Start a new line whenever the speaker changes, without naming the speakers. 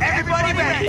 Everybody ready?